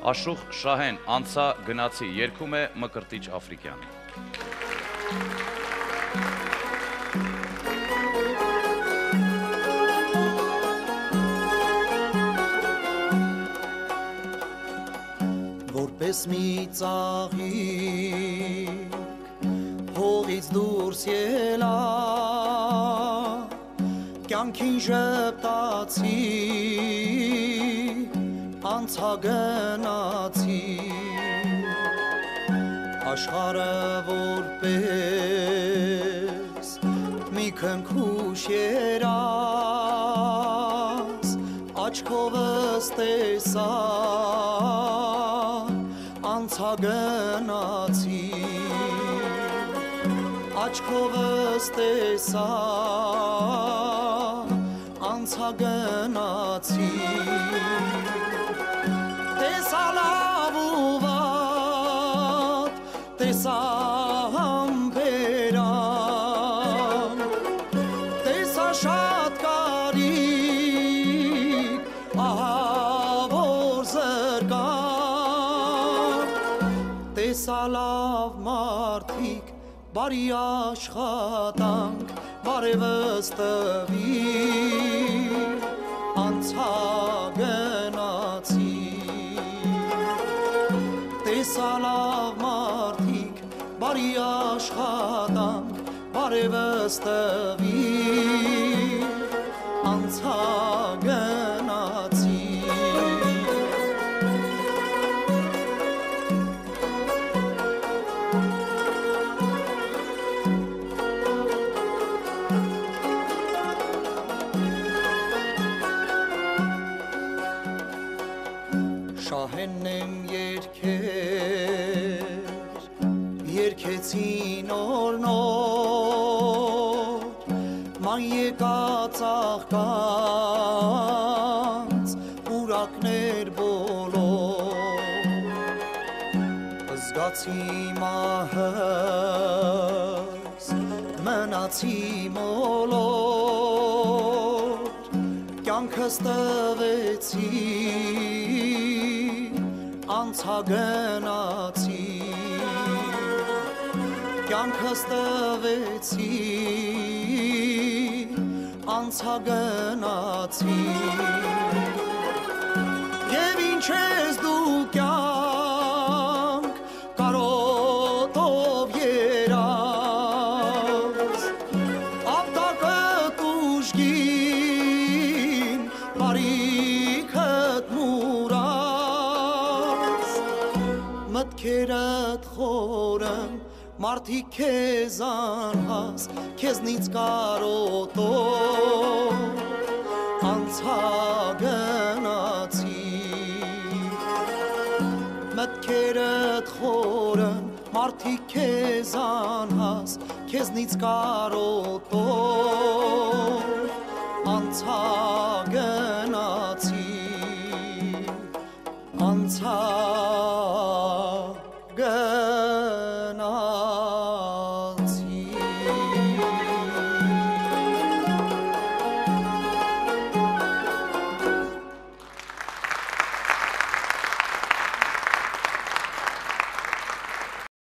Աշուխ Շահեն անցա գնացի երգում է Մկրտիչ Աֆրիկյան։ Որպես մի ծաղիկ հողից դուրս ելա կյանքին ժպտացի անցագնացի աշխարը որպես մի քնքուշ երաս աչքովս տեսա անցագնացի աչքովս տեսա անցագնացի համբերան տեսա շատ կարիք ահա որ զրկան տեսա լավ մարդիկ բարի աշխատանք բարևս բարի աշխատանք բարևս տվի անցագնացի շահենն եմ օր նոր ման եկած աղկանց ուրակներ բոլոր զգացի մահս մնացի մոլոր կյանքս տվեցի անցագնացի կյանքս տվեցի անցագնացի Եվ ինչ ես դու կյանք կարոտով երաս Ապտակը տուժգին բարիքըտ մուրաս Մտքերըտ խորն մարդի քեզ անհաս, քեզնից կարոտով անցագնացի։ Մտքերդ խորն մարդի քեզ անհաս, քեզնից կարոտով անցագնացի։ Անցագնացի